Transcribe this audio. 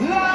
Live!